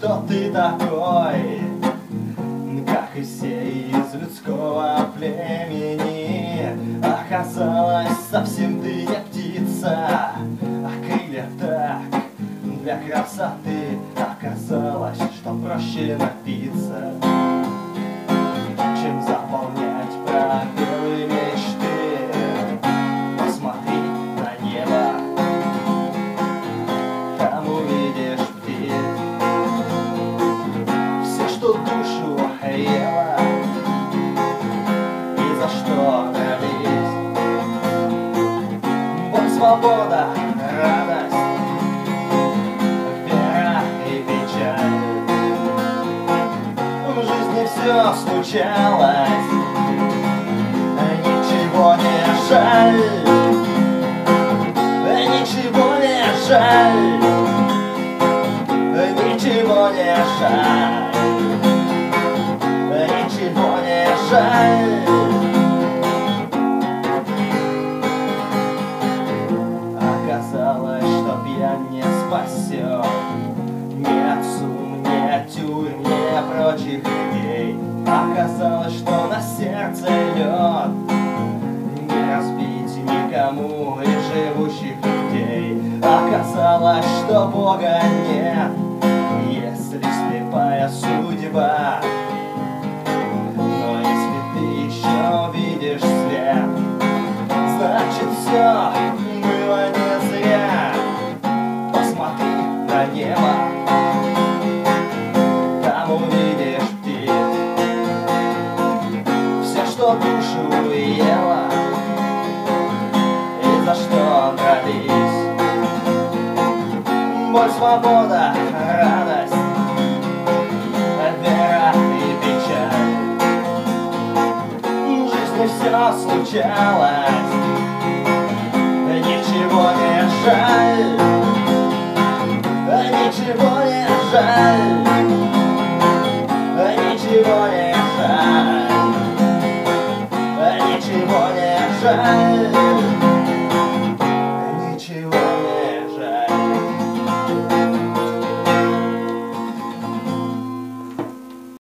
ты такой, как и все из людского племени. Оказалось, совсем ты не птица, а крылья так для красоты. Оказалось, что проще напиться, свобода, радость, вера и печаль. В жизни все случалось, ничего не жаль, ничего не жаль, ничего не жаль, ничего не жаль. Прочих идей Оказалось, что на сердце лед Не разбить никому из живущих людей Оказалось, что Бога нет Свобода, радость. Вера и печаль. В жизни все случалось. Ничего не жаль. Ничего не жаль. Ничего не жаль. Ничего не жаль